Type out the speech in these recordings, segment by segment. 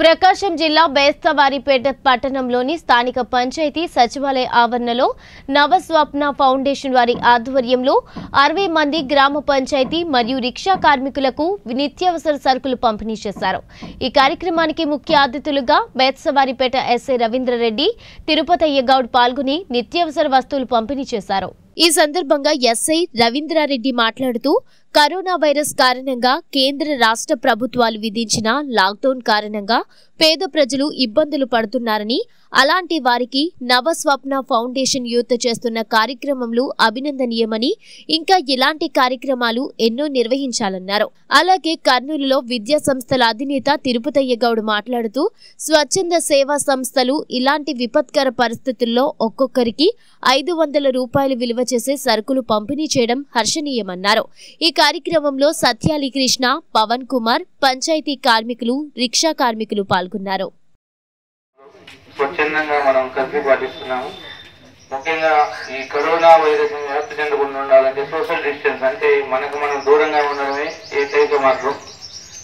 ప్రకాశం జిల్లా బేస్తవారిపేట పట్టణంలోని స్థానిక పంచాయతీ సచివాలయ ఆవరణలో నవస్వప్న ఫౌండేషన్ వారి ఆధ్వర్యంలో అరవై మంది గ్రామ పంచాయతీ మరియు రిక్షా కార్మికులకు నిత్యావసర సరుకులు పంపిణీ చేశారు. ఈ కార్యక్రమానికి ముఖ్య అతిథులుగా బేత్సవారిపేట ఎస్ఐ రవీంద్రరెడ్డి తిరుపతయ్య గౌడ్ పాల్గొని నిత్యావసర వస్తువులు పంపిణీ చేశారు. ఈ సందర్భంగా ఎస్ఐ రవీంద్రారెడ్డి మాట్లాడుతూ కరోనా వైరస్ కారణంగా కేంద్ర రాష్ట్ర ప్రభుత్వాలు విధించిన లాక్డౌన్ కారణంగా పేద ప్రజలు ఇబ్బందులు పడుతున్నారని అలాంటి వారికి నవస్వప్న ఫౌండేషన్ యూత్ చేస్తున్న కార్యక్రమంలో అభినందనీయమని ఇంకా ఇలాంటి కార్యక్రమాలు ఎన్నో నిర్వహించాలన్నారు. అలాగే కర్నూలులో విద్యా సంస్థల అధినేత తిరుపతయ్య గౌడ్ మాట్లాడుతూ స్వచ్ఛంద సేవా సంస్థలు ఇలాంటి విపత్కర పరిస్థితుల్లో ఒక్కొక్కరికి ఐదు వందల రూపాయలు విలువ చేసే సరుకులు పంపిణీ చేయడం హర్షణీయమన్నారు. ఈ కార్యక్రమంలో సత్యాలి కృష్ణ పవన్ కుమార్ పంచాయతీ కార్మికులు రిక్షా కార్మికులు పాల్గొన్నారు. స్వచ్ఛందంగా మనం కర్ఫ్యూ పాటిస్తున్నాము. ముఖ్యంగా ఈ కరోనా వైరస్ వ్యాప్తి చెందకుండా ఉండాలంటే సోషల్ డిస్టెన్స్ అంటే మనకు మనం దూరంగా ఉండడమే ఏకైక మార్గం.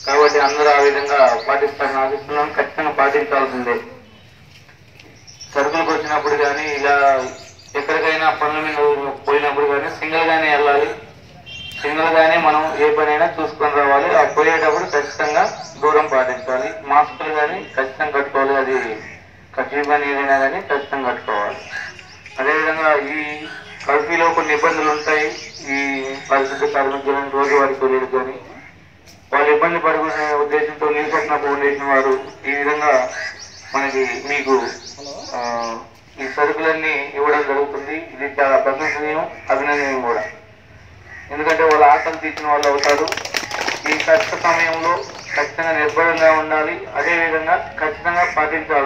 కాబట్టి అందరూ ఆ విధంగా పాటిస్తారని ఆశిస్తున్నాం. ఖచ్చితంగా పాటించాల్సిందే. సరుకులకు వచ్చినప్పుడు కానీ ఇలా ఎక్కడికైనా పనుల మీద పోయినప్పుడు కానీ సింగిల్గానే వెళ్ళాలి. సింగిల్గానే మనం ఏ పనైనా చూసుకొని రావాలి. ఆ పోయేటప్పుడు ఖచ్చితంగా దూరం పాటించాలి. మాస్కులు కానీ ఖచ్చితంగా కట్టుకోవాలి. అది కర్ఫ్యూ పని ఏదైనా కానీ ఖచ్చితంగా కట్టుకోవాలి. అదేవిధంగా ఈ కర్ఫ్యూలో కొన్ని ఇబ్బందులు ఉంటాయి. ఈ పరిశుద్ధ రోజు రోజువారీ కూలీలు కానీ వాళ్ళు ఇబ్బంది పడుకునే ఉద్దేశంతో న్యూస్ స్వప్న ఫౌండేషన్ వారు ఈ విధంగా మనకి మీకు ఈ సరుకులన్నీ ఇవ్వడం జరుగుతుంది. ఇది చాలా ప్రశంసనీయం అభినందనీయం కూడా. ఎందుకంటే వాళ్ళ ఆకలి తీసిన వాళ్ళు అవుతారు. ఈ కష్ట సమయంలో ఖచ్చితంగా నిర్భయంగా ఉండాలి. అదేవిధంగా ఖచ్చితంగా పాటించాలి.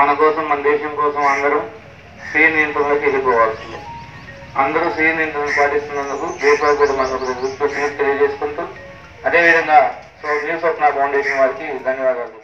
మన కోసం మన దేశం కోసం అందరం స్వీయ నియంత్రణలోకి వెళ్ళిపోవాల్సిందే. అందరూ స్వీయ నియంత్రణ పాటిస్తున్నందుకు దేశాలు కూడా మనకు తెలియజేసుకుంటూ అదేవిధంగా సో న్యూస్ స్వప్న ఫౌండేషన్ వారికి ధన్యవాదాలు.